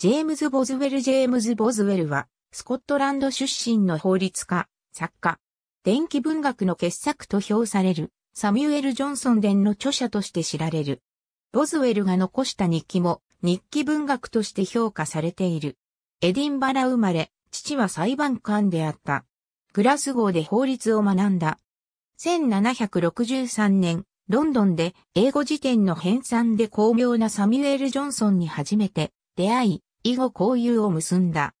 ジェームズ・ボズウェル・ジェームズ・ボズウェルは、スコットランド出身の法律家、作家、電気文学の傑作と評される、サミュエル・ジョンソン伝の著者として知られる。ボズウェルが残した日記も、日記文学として評価されている。エディンバラ生まれ、父は裁判官であった。グラスゴーで法律を学んだ。1763年、ロンドンで英語辞典の編纂で巧妙なサミュエル・ジョンソンに初めて出会い、以後交友を結んだ。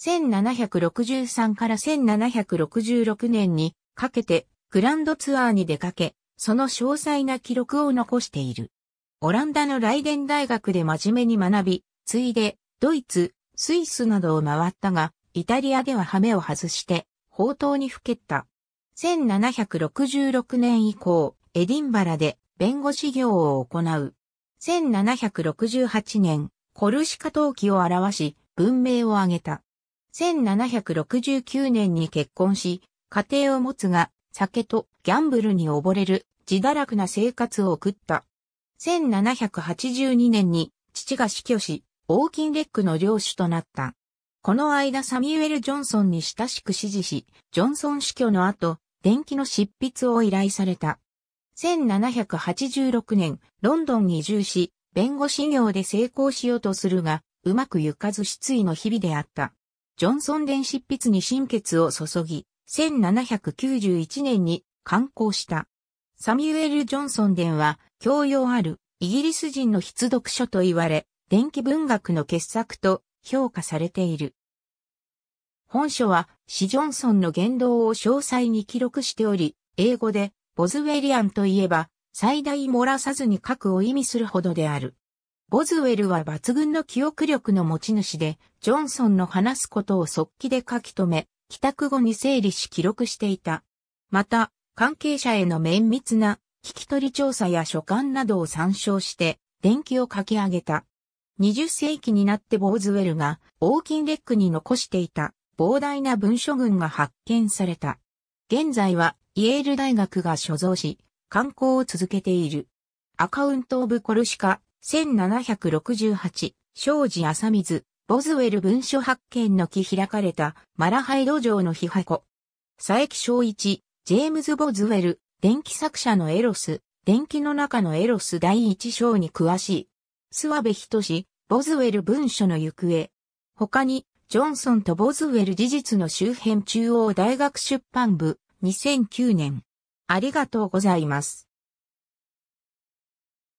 1763から1766年にかけてグランドツアーに出かけ、その詳細な記録を残している。オランダのライデン大学で真面目に学び、ついでドイツ、スイスなどを回ったが、イタリアでは羽目を外して宝刀にふけった。1766年以降、エディンバラで弁護士業を行う。1768年、コルシカ陶器を表し、文明を挙げた。1769年に結婚し、家庭を持つが、酒とギャンブルに溺れる自堕落な生活を送った。1782年に父が死去し、オーキンレックの領主となった。この間サミュエル・ジョンソンに親しく支持し、ジョンソン死去の後、伝記の執筆を依頼された。1786年、ロンドンに移住し、弁護士業で成功しようとするが、うまくゆかず失意の日々であった。ジョンソン伝執筆に心血を注ぎ、1791年に刊行した。サミュエル・ジョンソン伝は、教養あるイギリス人の筆読書と言われ、伝記文学の傑作と評価されている。本書は、シ・ジョンソンの言動を詳細に記録しており、英語で、ボズウェリアンといえば、最大漏らさずに書くを意味するほどである。ボズウェルは抜群の記憶力の持ち主で、ジョンソンの話すことを速記で書き留め、帰宅後に整理し記録していた。また、関係者への綿密な聞き取り調査や書簡などを参照して、伝記を書き上げた。20世紀になってボーズウェルがオーキンレックに残していた膨大な文書群が発見された。現在はイェール大学が所蔵し、観光を続けている。アカウントオブコルシカ1768、庄司浅水、ボズウェル文書発見の木開かれたマラハイド城の秘箱。佐伯正一、ジェームズ・ボズウェル、電気作者のエロス、電気の中のエロス第一章に詳しい。諏訪部仁ボズウェル文書の行方。他に、ジョンソンとボズウェル事実の周辺中央大学出版部、2009年。ありがとうございます。